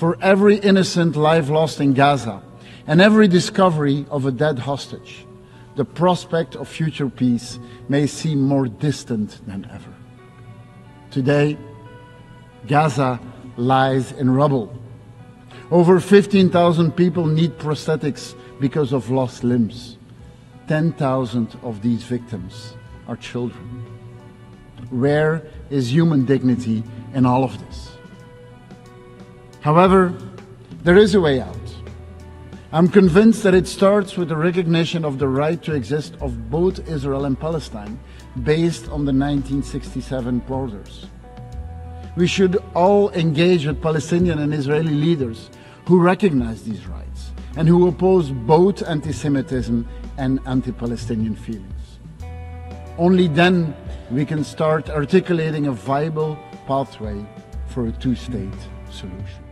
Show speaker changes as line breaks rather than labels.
for every innocent life lost in Gaza and every discovery of a dead hostage, the prospect of future peace may seem more distant than ever. Today, Gaza lies in rubble. Over 15,000 people need prosthetics because of lost limbs. 10,000 of these victims are children. Where is human dignity in all of this? However, there is a way out. I'm convinced that it starts with the recognition of the right to exist of both Israel and Palestine based on the 1967 borders. We should all engage with Palestinian and Israeli leaders who recognize these rights and who oppose both anti Semitism and anti Palestinian feelings. Only then we can start articulating a viable pathway for a two state solution.